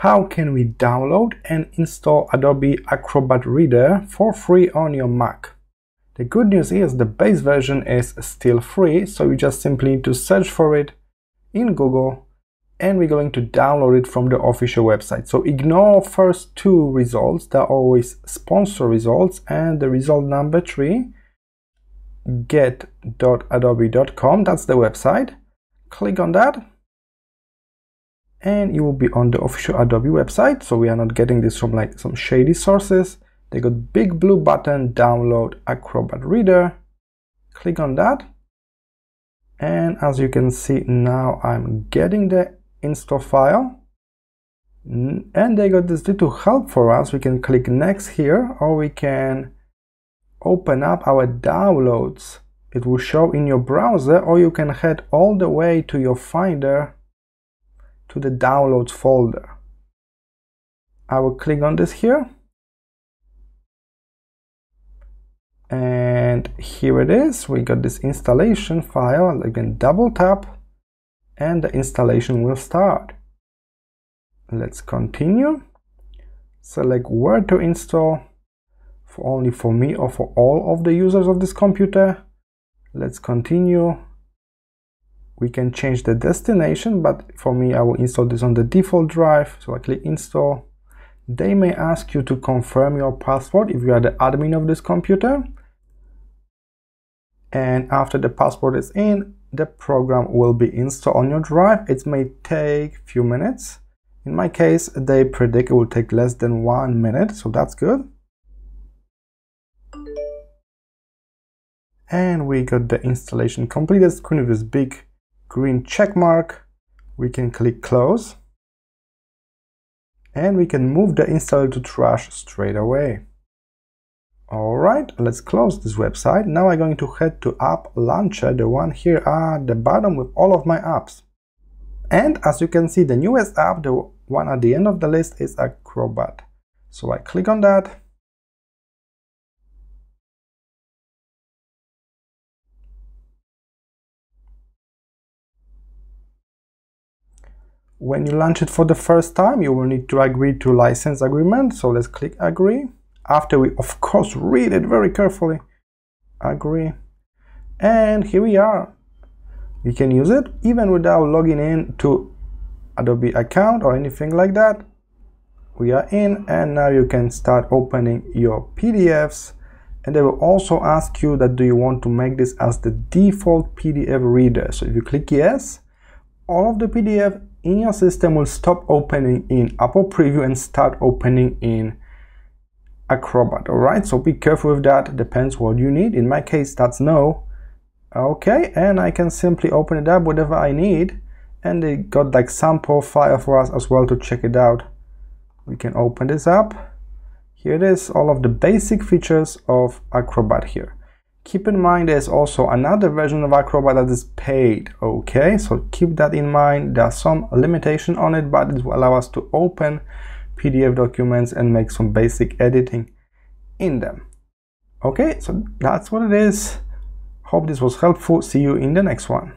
how can we download and install Adobe Acrobat Reader for free on your Mac. The good news is the base version is still free, so you just simply need to search for it in Google and we're going to download it from the official website. So ignore first two results, they're always sponsor results and the result number three, get.adobe.com, that's the website. Click on that and it will be on the official Adobe website. So we are not getting this from like some shady sources. They got big blue button, download Acrobat Reader. Click on that. And as you can see now I'm getting the install file. And they got this little help for us. We can click next here or we can open up our downloads. It will show in your browser or you can head all the way to your Finder to the downloads folder. I will click on this here. And here it is. We got this installation file. Again, double tap and the installation will start. Let's continue. Select where to install for only for me or for all of the users of this computer. Let's continue we can change the destination but for me I will install this on the default drive. So I click install. They may ask you to confirm your password if you are the admin of this computer. And after the password is in the program will be installed on your drive. It may take a few minutes. In my case they predict it will take less than one minute so that's good. And we got the installation completed. Screen with this big green check mark, we can click close and we can move the installer to trash straight away. Alright, let's close this website. Now I'm going to head to App Launcher, the one here at the bottom with all of my apps. And as you can see, the newest app, the one at the end of the list is Acrobat. So I click on that When you launch it for the first time, you will need to agree to license agreement. So let's click agree. After we, of course, read it very carefully. Agree. And here we are. We can use it even without logging in to Adobe account or anything like that. We are in and now you can start opening your PDFs and they will also ask you that do you want to make this as the default PDF reader. So if you click yes, all of the PDF in your system will stop opening in Apple Preview and start opening in Acrobat. All right, so be careful with that. Depends what you need. In my case, that's no. Okay, and I can simply open it up whatever I need. And they got like sample file for us as well to check it out. We can open this up. Here it is, all of the basic features of Acrobat here. Keep in mind there's also another version of Acrobat that is paid, okay? So keep that in mind. There's some limitation on it, but it will allow us to open PDF documents and make some basic editing in them. Okay, so that's what it is. Hope this was helpful. See you in the next one.